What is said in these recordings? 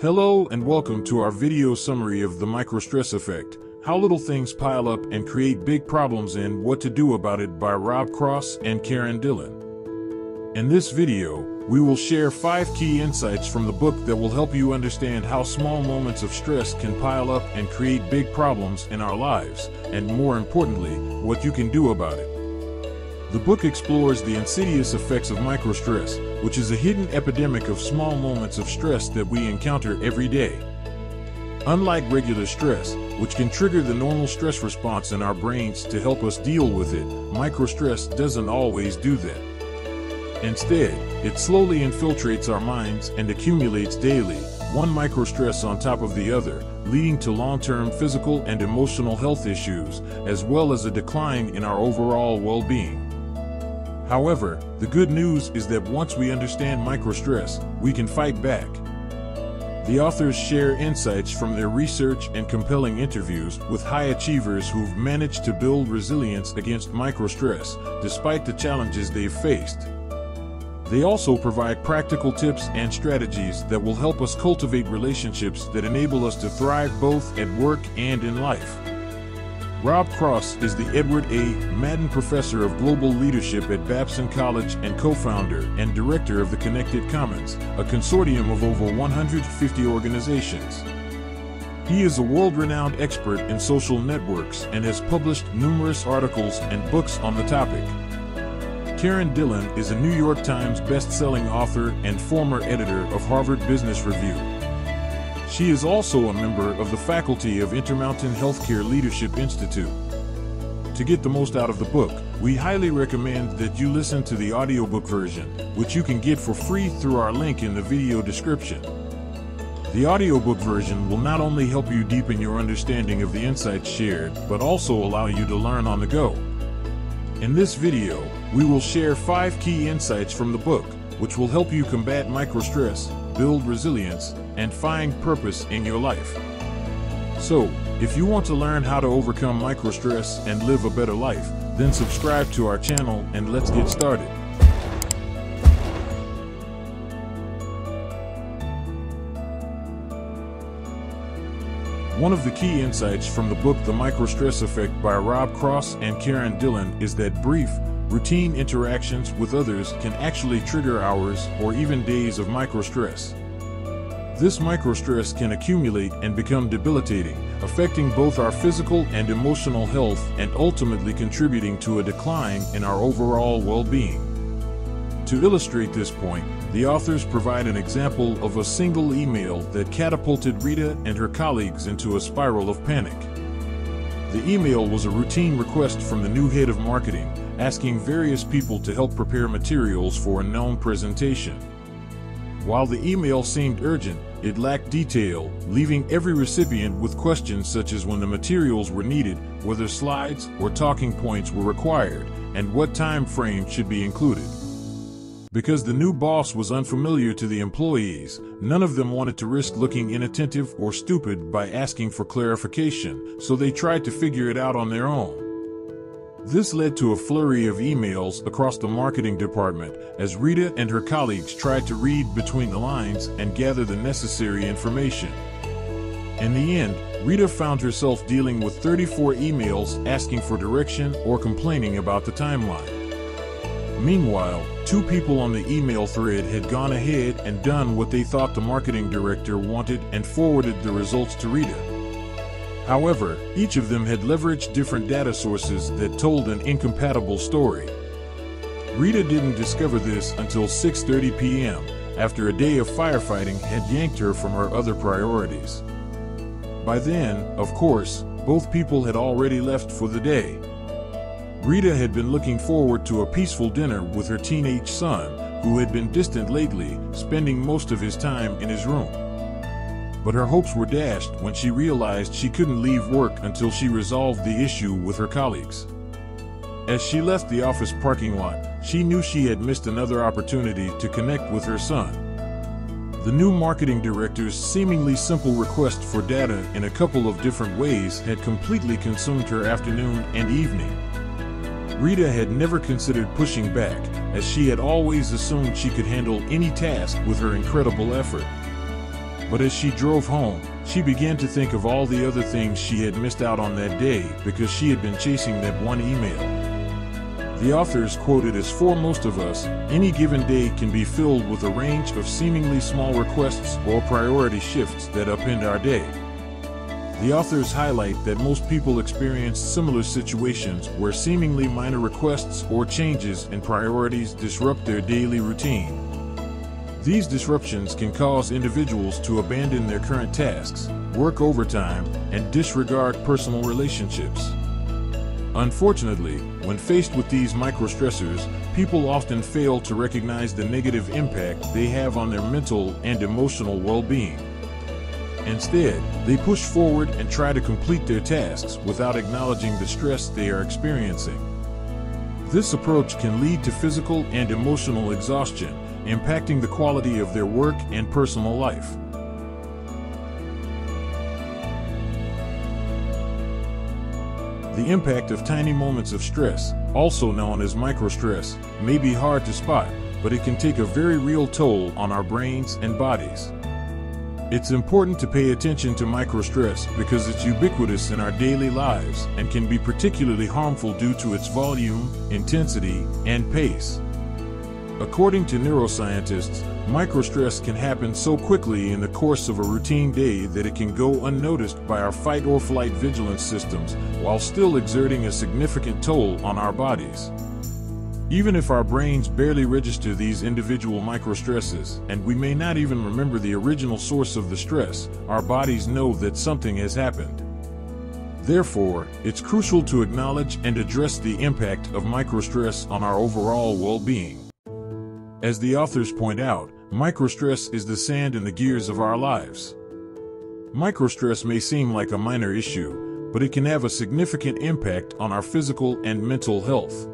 Hello and welcome to our video summary of the microstress effect, how little things pile up and create big problems and what to do about it by Rob Cross and Karen Dillon. In this video, we will share five key insights from the book that will help you understand how small moments of stress can pile up and create big problems in our lives, and more importantly, what you can do about it. The book explores the insidious effects of microstress, which is a hidden epidemic of small moments of stress that we encounter every day. Unlike regular stress, which can trigger the normal stress response in our brains to help us deal with it, microstress doesn't always do that. Instead, it slowly infiltrates our minds and accumulates daily, one microstress on top of the other, leading to long-term physical and emotional health issues, as well as a decline in our overall well-being. However, the good news is that once we understand microstress, we can fight back. The authors share insights from their research and compelling interviews with high achievers who've managed to build resilience against microstress despite the challenges they've faced. They also provide practical tips and strategies that will help us cultivate relationships that enable us to thrive both at work and in life. Rob Cross is the Edward A. Madden Professor of Global Leadership at Babson College and co-founder and director of the Connected Commons, a consortium of over 150 organizations. He is a world-renowned expert in social networks and has published numerous articles and books on the topic. Karen Dillon is a New York Times best-selling author and former editor of Harvard Business Review. She is also a member of the faculty of Intermountain Healthcare Leadership Institute. To get the most out of the book, we highly recommend that you listen to the audiobook version, which you can get for free through our link in the video description. The audiobook version will not only help you deepen your understanding of the insights shared, but also allow you to learn on the go. In this video, we will share five key insights from the book, which will help you combat microstress, build resilience, and find purpose in your life. So, if you want to learn how to overcome microstress and live a better life, then subscribe to our channel and let's get started. One of the key insights from the book The Microstress Effect by Rob Cross and Karen Dillon is that brief, routine interactions with others can actually trigger hours or even days of microstress. This microstress can accumulate and become debilitating, affecting both our physical and emotional health and ultimately contributing to a decline in our overall well-being. To illustrate this point, the authors provide an example of a single email that catapulted Rita and her colleagues into a spiral of panic. The email was a routine request from the new head of marketing, asking various people to help prepare materials for a known presentation. While the email seemed urgent, it lacked detail, leaving every recipient with questions such as when the materials were needed, whether slides or talking points were required, and what time frame should be included. Because the new boss was unfamiliar to the employees, none of them wanted to risk looking inattentive or stupid by asking for clarification, so they tried to figure it out on their own. This led to a flurry of emails across the marketing department as Rita and her colleagues tried to read between the lines and gather the necessary information. In the end, Rita found herself dealing with 34 emails asking for direction or complaining about the timeline. Meanwhile, two people on the email thread had gone ahead and done what they thought the marketing director wanted and forwarded the results to Rita. However, each of them had leveraged different data sources that told an incompatible story. Rita didn't discover this until 6.30 p.m., after a day of firefighting had yanked her from her other priorities. By then, of course, both people had already left for the day. Rita had been looking forward to a peaceful dinner with her teenage son, who had been distant lately, spending most of his time in his room but her hopes were dashed when she realized she couldn't leave work until she resolved the issue with her colleagues. As she left the office parking lot, she knew she had missed another opportunity to connect with her son. The new marketing director's seemingly simple request for data in a couple of different ways had completely consumed her afternoon and evening. Rita had never considered pushing back, as she had always assumed she could handle any task with her incredible effort. But as she drove home, she began to think of all the other things she had missed out on that day because she had been chasing that one email. The authors quoted as for most of us, any given day can be filled with a range of seemingly small requests or priority shifts that upend our day. The authors highlight that most people experience similar situations where seemingly minor requests or changes in priorities disrupt their daily routine. These disruptions can cause individuals to abandon their current tasks, work overtime, and disregard personal relationships. Unfortunately, when faced with these microstressors, people often fail to recognize the negative impact they have on their mental and emotional well-being. Instead, they push forward and try to complete their tasks without acknowledging the stress they are experiencing. This approach can lead to physical and emotional exhaustion, impacting the quality of their work and personal life. The impact of tiny moments of stress, also known as microstress, may be hard to spot, but it can take a very real toll on our brains and bodies. It's important to pay attention to microstress because it's ubiquitous in our daily lives and can be particularly harmful due to its volume, intensity, and pace. According to neuroscientists, microstress can happen so quickly in the course of a routine day that it can go unnoticed by our fight or flight vigilance systems while still exerting a significant toll on our bodies. Even if our brains barely register these individual microstresses, and we may not even remember the original source of the stress, our bodies know that something has happened. Therefore, it's crucial to acknowledge and address the impact of microstress on our overall well-being. As the authors point out, microstress is the sand in the gears of our lives. Microstress may seem like a minor issue, but it can have a significant impact on our physical and mental health.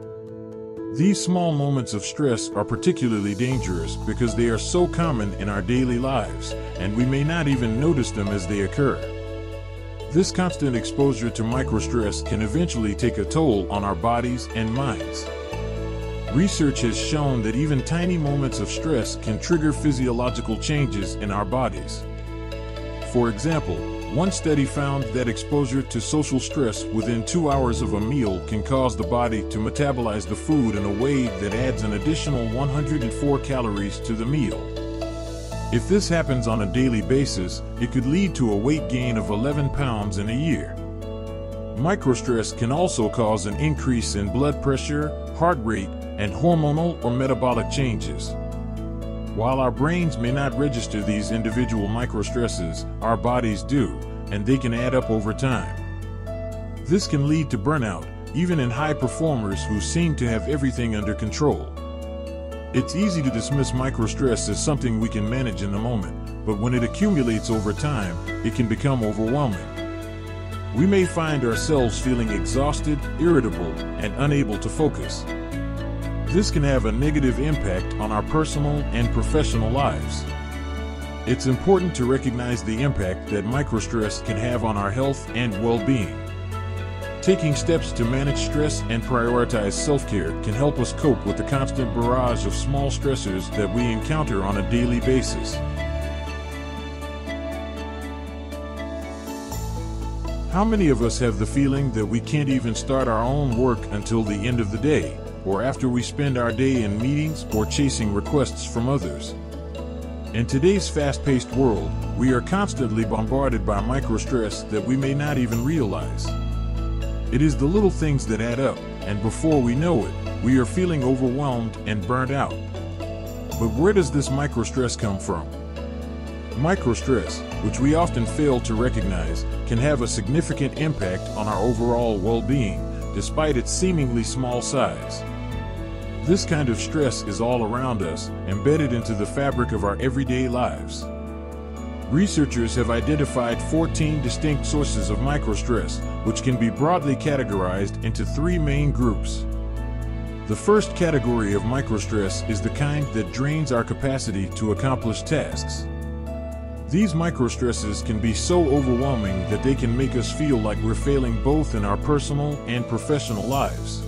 These small moments of stress are particularly dangerous because they are so common in our daily lives, and we may not even notice them as they occur. This constant exposure to microstress can eventually take a toll on our bodies and minds. Research has shown that even tiny moments of stress can trigger physiological changes in our bodies. For example, one study found that exposure to social stress within two hours of a meal can cause the body to metabolize the food in a way that adds an additional 104 calories to the meal. If this happens on a daily basis, it could lead to a weight gain of 11 pounds in a year. Microstress can also cause an increase in blood pressure, heart rate, and hormonal or metabolic changes. While our brains may not register these individual microstresses, our bodies do, and they can add up over time. This can lead to burnout, even in high performers who seem to have everything under control. It's easy to dismiss microstress as something we can manage in the moment, but when it accumulates over time, it can become overwhelming. We may find ourselves feeling exhausted, irritable, and unable to focus. This can have a negative impact on our personal and professional lives. It's important to recognize the impact that microstress can have on our health and well-being. Taking steps to manage stress and prioritize self-care can help us cope with the constant barrage of small stressors that we encounter on a daily basis. How many of us have the feeling that we can't even start our own work until the end of the day? Or after we spend our day in meetings or chasing requests from others. In today's fast-paced world, we are constantly bombarded by microstress that we may not even realize. It is the little things that add up, and before we know it, we are feeling overwhelmed and burnt out. But where does this microstress come from? Microstress, which we often fail to recognize, can have a significant impact on our overall well-being, despite its seemingly small size. This kind of stress is all around us, embedded into the fabric of our everyday lives. Researchers have identified 14 distinct sources of microstress, which can be broadly categorized into three main groups. The first category of microstress is the kind that drains our capacity to accomplish tasks. These microstresses can be so overwhelming that they can make us feel like we're failing both in our personal and professional lives.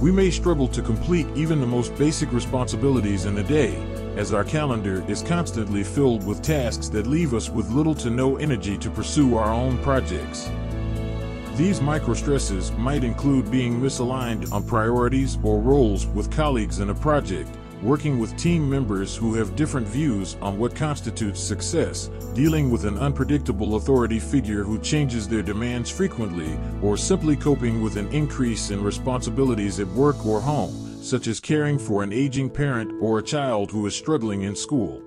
We may struggle to complete even the most basic responsibilities in a day, as our calendar is constantly filled with tasks that leave us with little to no energy to pursue our own projects. These microstresses might include being misaligned on priorities or roles with colleagues in a project, working with team members who have different views on what constitutes success, dealing with an unpredictable authority figure who changes their demands frequently, or simply coping with an increase in responsibilities at work or home, such as caring for an aging parent or a child who is struggling in school.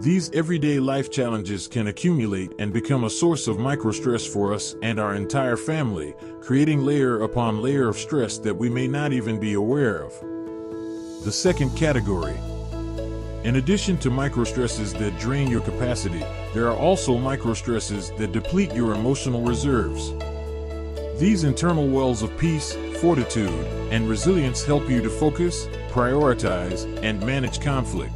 These everyday life challenges can accumulate and become a source of microstress for us and our entire family, creating layer upon layer of stress that we may not even be aware of. The second category. In addition to microstresses that drain your capacity, there are also microstresses that deplete your emotional reserves. These internal wells of peace, fortitude, and resilience help you to focus, prioritize, and manage conflict.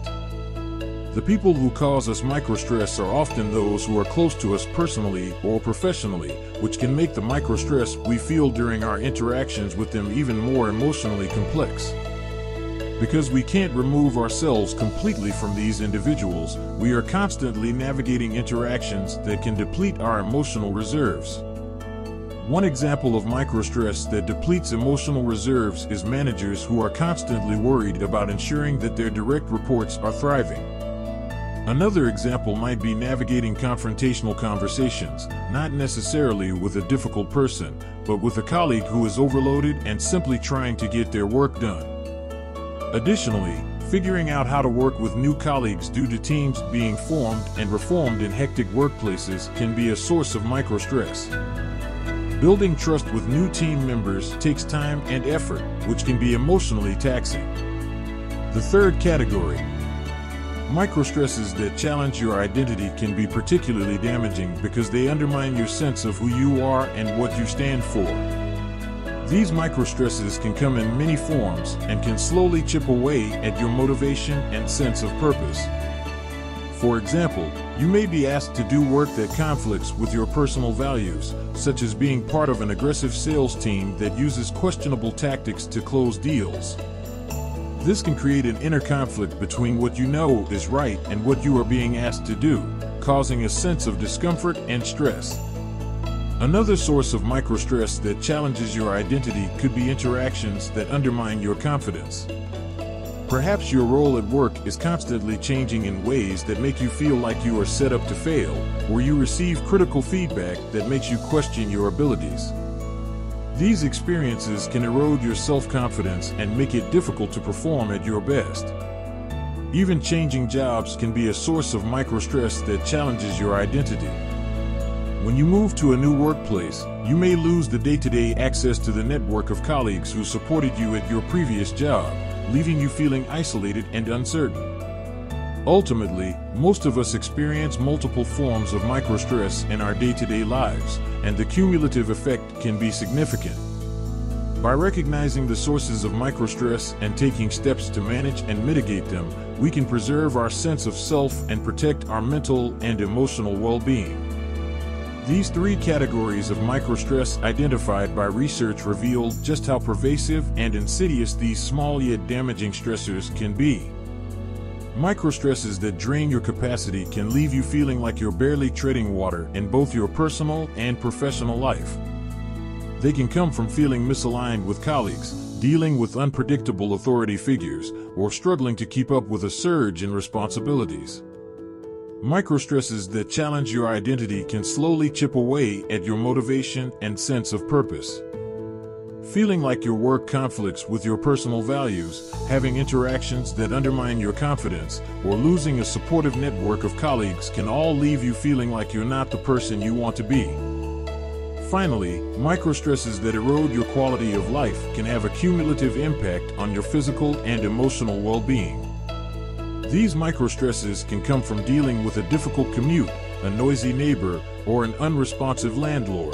The people who cause us microstress are often those who are close to us personally or professionally, which can make the microstress we feel during our interactions with them even more emotionally complex. Because we can't remove ourselves completely from these individuals, we are constantly navigating interactions that can deplete our emotional reserves. One example of microstress that depletes emotional reserves is managers who are constantly worried about ensuring that their direct reports are thriving. Another example might be navigating confrontational conversations, not necessarily with a difficult person, but with a colleague who is overloaded and simply trying to get their work done. Additionally, figuring out how to work with new colleagues due to teams being formed and reformed in hectic workplaces can be a source of microstress. Building trust with new team members takes time and effort, which can be emotionally taxing. The third category Microstresses that challenge your identity can be particularly damaging because they undermine your sense of who you are and what you stand for. These microstresses can come in many forms and can slowly chip away at your motivation and sense of purpose. For example, you may be asked to do work that conflicts with your personal values, such as being part of an aggressive sales team that uses questionable tactics to close deals. This can create an inner conflict between what you know is right and what you are being asked to do, causing a sense of discomfort and stress. Another source of microstress that challenges your identity could be interactions that undermine your confidence. Perhaps your role at work is constantly changing in ways that make you feel like you are set up to fail, or you receive critical feedback that makes you question your abilities. These experiences can erode your self confidence and make it difficult to perform at your best. Even changing jobs can be a source of microstress that challenges your identity. When you move to a new workplace, you may lose the day to day access to the network of colleagues who supported you at your previous job, leaving you feeling isolated and uncertain. Ultimately, most of us experience multiple forms of microstress in our day to day lives, and the cumulative effect can be significant. By recognizing the sources of microstress and taking steps to manage and mitigate them, we can preserve our sense of self and protect our mental and emotional well being. These three categories of microstress identified by research reveal just how pervasive and insidious these small yet damaging stressors can be. Microstresses that drain your capacity can leave you feeling like you're barely treading water in both your personal and professional life. They can come from feeling misaligned with colleagues, dealing with unpredictable authority figures, or struggling to keep up with a surge in responsibilities. Microstresses that challenge your identity can slowly chip away at your motivation and sense of purpose. Feeling like your work conflicts with your personal values, having interactions that undermine your confidence, or losing a supportive network of colleagues can all leave you feeling like you're not the person you want to be. Finally, microstresses that erode your quality of life can have a cumulative impact on your physical and emotional well being. These microstresses can come from dealing with a difficult commute, a noisy neighbor, or an unresponsive landlord.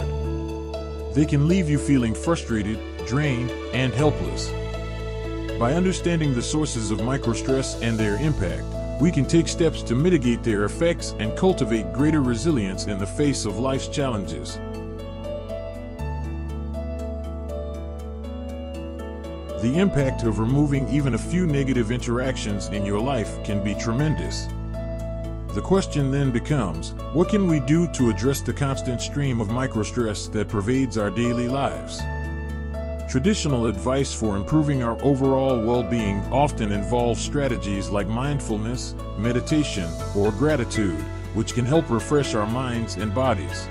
They can leave you feeling frustrated, drained, and helpless. By understanding the sources of microstress and their impact, we can take steps to mitigate their effects and cultivate greater resilience in the face of life's challenges. The impact of removing even a few negative interactions in your life can be tremendous. The question then becomes, what can we do to address the constant stream of microstress that pervades our daily lives? Traditional advice for improving our overall well-being often involves strategies like mindfulness, meditation, or gratitude, which can help refresh our minds and bodies.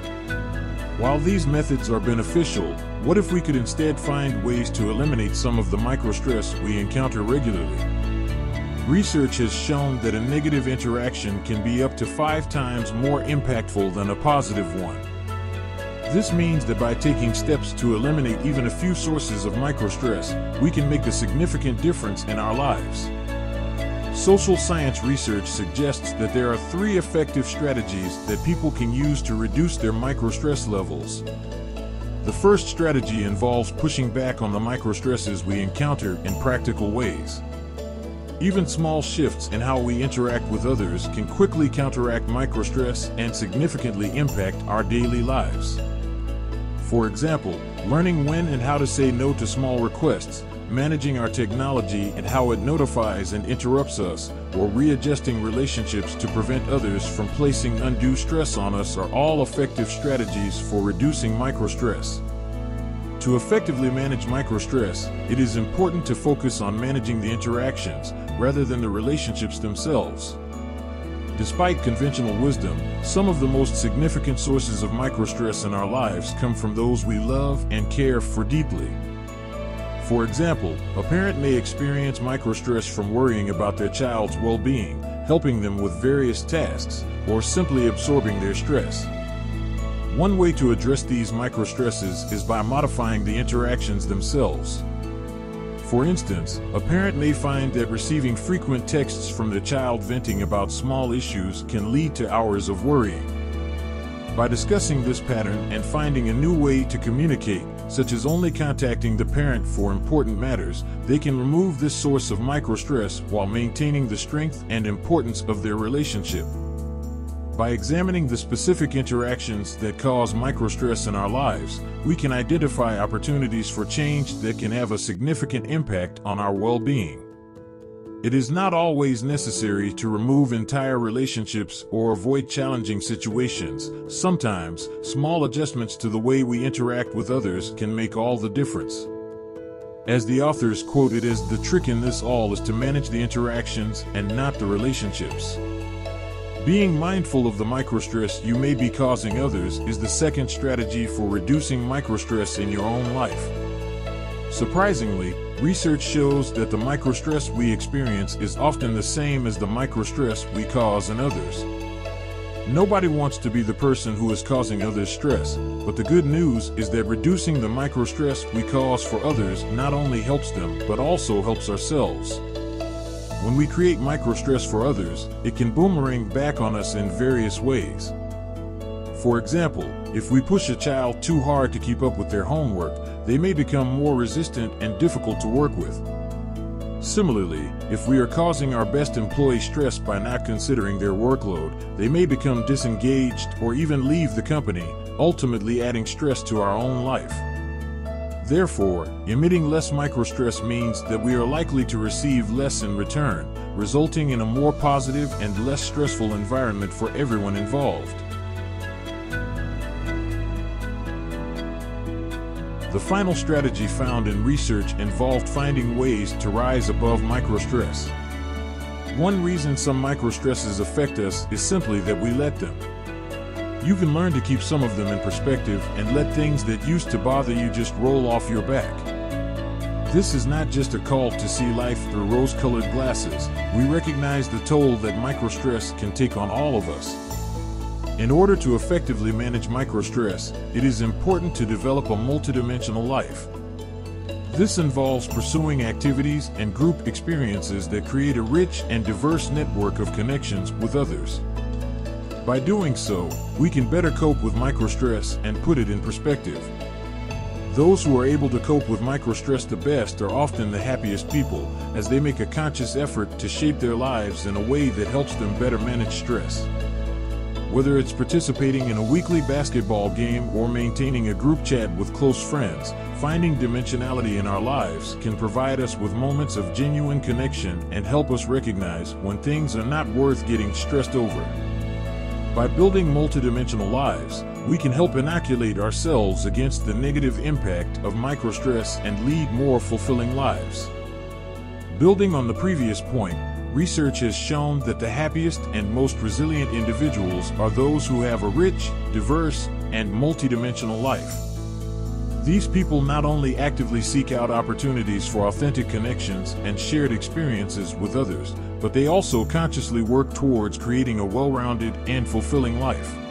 While these methods are beneficial, what if we could instead find ways to eliminate some of the microstress we encounter regularly? Research has shown that a negative interaction can be up to five times more impactful than a positive one. This means that by taking steps to eliminate even a few sources of microstress, we can make a significant difference in our lives. Social science research suggests that there are three effective strategies that people can use to reduce their microstress levels. The first strategy involves pushing back on the microstresses we encounter in practical ways. Even small shifts in how we interact with others can quickly counteract microstress and significantly impact our daily lives. For example, learning when and how to say no to small requests managing our technology and how it notifies and interrupts us, or readjusting relationships to prevent others from placing undue stress on us are all effective strategies for reducing microstress. To effectively manage microstress, it is important to focus on managing the interactions rather than the relationships themselves. Despite conventional wisdom, some of the most significant sources of microstress in our lives come from those we love and care for deeply. For example, a parent may experience microstress from worrying about their child's well-being, helping them with various tasks, or simply absorbing their stress. One way to address these microstresses is by modifying the interactions themselves. For instance, a parent may find that receiving frequent texts from their child venting about small issues can lead to hours of worrying. By discussing this pattern and finding a new way to communicate, such as only contacting the parent for important matters, they can remove this source of microstress while maintaining the strength and importance of their relationship. By examining the specific interactions that cause microstress in our lives, we can identify opportunities for change that can have a significant impact on our well-being. It is not always necessary to remove entire relationships or avoid challenging situations. Sometimes, small adjustments to the way we interact with others can make all the difference. As the authors quote it as the trick in this all is to manage the interactions and not the relationships. Being mindful of the microstress you may be causing others is the second strategy for reducing microstress in your own life. Surprisingly, research shows that the microstress we experience is often the same as the microstress we cause in others. Nobody wants to be the person who is causing others stress, but the good news is that reducing the microstress we cause for others not only helps them, but also helps ourselves. When we create microstress for others, it can boomerang back on us in various ways. For example, if we push a child too hard to keep up with their homework, they may become more resistant and difficult to work with. Similarly, if we are causing our best employee stress by not considering their workload, they may become disengaged or even leave the company, ultimately adding stress to our own life. Therefore, emitting less microstress means that we are likely to receive less in return, resulting in a more positive and less stressful environment for everyone involved. The final strategy found in research involved finding ways to rise above microstress. One reason some microstresses affect us is simply that we let them. You can learn to keep some of them in perspective and let things that used to bother you just roll off your back. This is not just a call to see life through rose-colored glasses. We recognize the toll that microstress can take on all of us. In order to effectively manage microstress, it is important to develop a multidimensional life. This involves pursuing activities and group experiences that create a rich and diverse network of connections with others. By doing so, we can better cope with microstress and put it in perspective. Those who are able to cope with microstress the best are often the happiest people, as they make a conscious effort to shape their lives in a way that helps them better manage stress. Whether it's participating in a weekly basketball game or maintaining a group chat with close friends, finding dimensionality in our lives can provide us with moments of genuine connection and help us recognize when things are not worth getting stressed over. By building multidimensional lives, we can help inoculate ourselves against the negative impact of microstress and lead more fulfilling lives. Building on the previous point, research has shown that the happiest and most resilient individuals are those who have a rich, diverse, and multidimensional life. These people not only actively seek out opportunities for authentic connections and shared experiences with others, but they also consciously work towards creating a well-rounded and fulfilling life.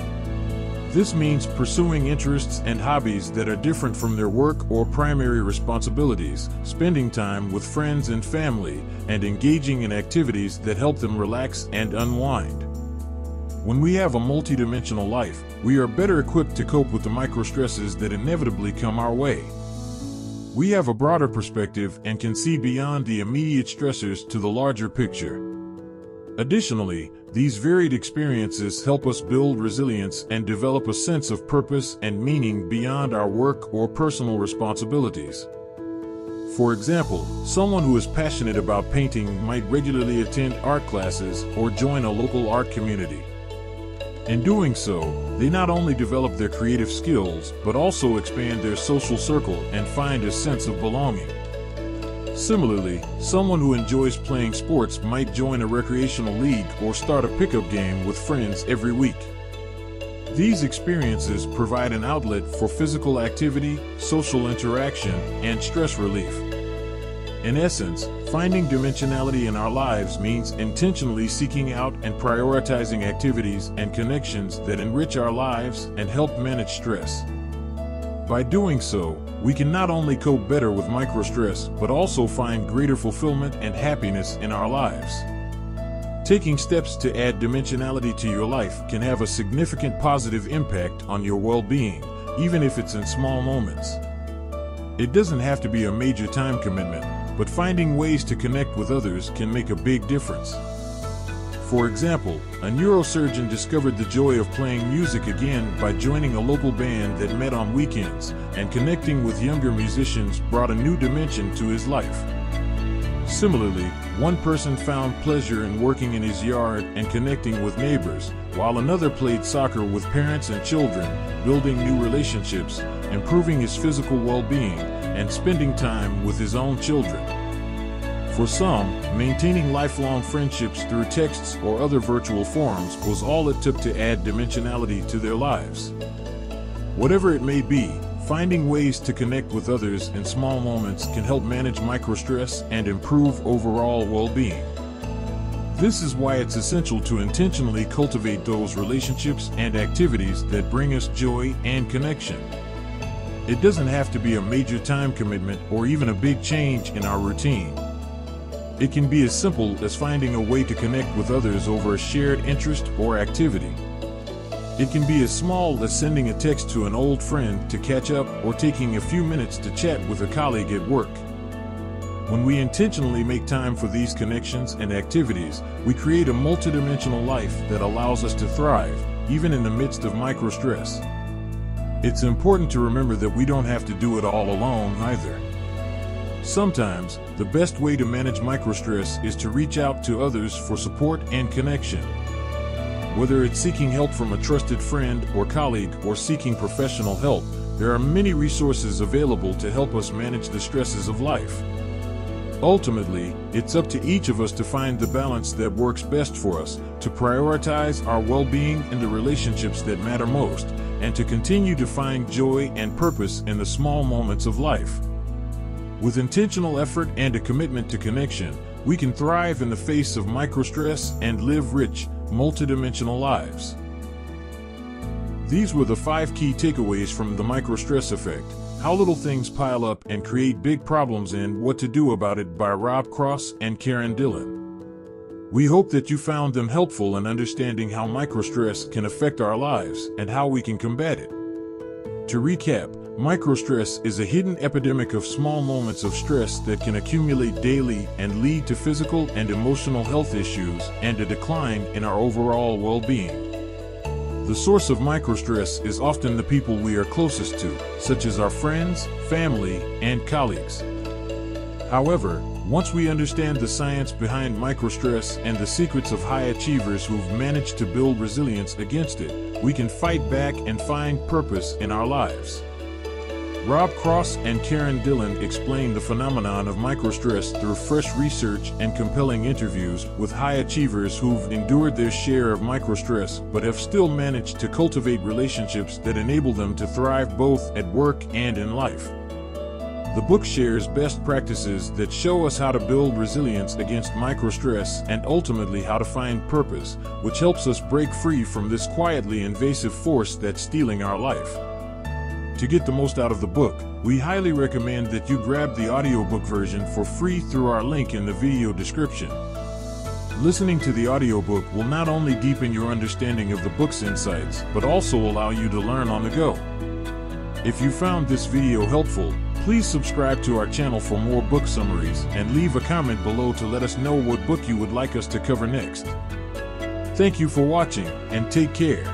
This means pursuing interests and hobbies that are different from their work or primary responsibilities, spending time with friends and family, and engaging in activities that help them relax and unwind. When we have a multidimensional life, we are better equipped to cope with the micro stresses that inevitably come our way. We have a broader perspective and can see beyond the immediate stressors to the larger picture. Additionally, these varied experiences help us build resilience and develop a sense of purpose and meaning beyond our work or personal responsibilities. For example, someone who is passionate about painting might regularly attend art classes or join a local art community. In doing so, they not only develop their creative skills, but also expand their social circle and find a sense of belonging. Similarly, someone who enjoys playing sports might join a recreational league or start a pickup game with friends every week. These experiences provide an outlet for physical activity, social interaction, and stress relief. In essence, finding dimensionality in our lives means intentionally seeking out and prioritizing activities and connections that enrich our lives and help manage stress. By doing so, we can not only cope better with microstress, but also find greater fulfillment and happiness in our lives. Taking steps to add dimensionality to your life can have a significant positive impact on your well-being, even if it's in small moments. It doesn't have to be a major time commitment, but finding ways to connect with others can make a big difference. For example, a neurosurgeon discovered the joy of playing music again by joining a local band that met on weekends, and connecting with younger musicians brought a new dimension to his life. Similarly, one person found pleasure in working in his yard and connecting with neighbors, while another played soccer with parents and children, building new relationships, improving his physical well-being, and spending time with his own children. For some, maintaining lifelong friendships through texts or other virtual forums was all it took to add dimensionality to their lives. Whatever it may be, finding ways to connect with others in small moments can help manage microstress and improve overall well-being. This is why it's essential to intentionally cultivate those relationships and activities that bring us joy and connection. It doesn't have to be a major time commitment or even a big change in our routine. It can be as simple as finding a way to connect with others over a shared interest or activity. It can be as small as sending a text to an old friend to catch up or taking a few minutes to chat with a colleague at work. When we intentionally make time for these connections and activities, we create a multidimensional life that allows us to thrive, even in the midst of micro stress. It's important to remember that we don't have to do it all alone either. Sometimes, the best way to manage microstress is to reach out to others for support and connection. Whether it's seeking help from a trusted friend or colleague or seeking professional help, there are many resources available to help us manage the stresses of life. Ultimately, it's up to each of us to find the balance that works best for us, to prioritize our well-being and the relationships that matter most, and to continue to find joy and purpose in the small moments of life. With intentional effort and a commitment to connection, we can thrive in the face of microstress and live rich, multidimensional lives. These were the five key takeaways from the microstress effect, how little things pile up and create big problems and what to do about it by Rob Cross and Karen Dillon. We hope that you found them helpful in understanding how microstress can affect our lives and how we can combat it. To recap, microstress is a hidden epidemic of small moments of stress that can accumulate daily and lead to physical and emotional health issues and a decline in our overall well-being. The source of microstress is often the people we are closest to, such as our friends, family, and colleagues. However, once we understand the science behind microstress and the secrets of high achievers who've managed to build resilience against it, we can fight back and find purpose in our lives. Rob Cross and Karen Dillon explain the phenomenon of microstress through fresh research and compelling interviews with high achievers who've endured their share of microstress but have still managed to cultivate relationships that enable them to thrive both at work and in life. The book shares best practices that show us how to build resilience against microstress and ultimately how to find purpose, which helps us break free from this quietly invasive force that's stealing our life. To get the most out of the book, we highly recommend that you grab the audiobook version for free through our link in the video description. Listening to the audiobook will not only deepen your understanding of the book's insights, but also allow you to learn on the go. If you found this video helpful, please subscribe to our channel for more book summaries and leave a comment below to let us know what book you would like us to cover next. Thank you for watching and take care.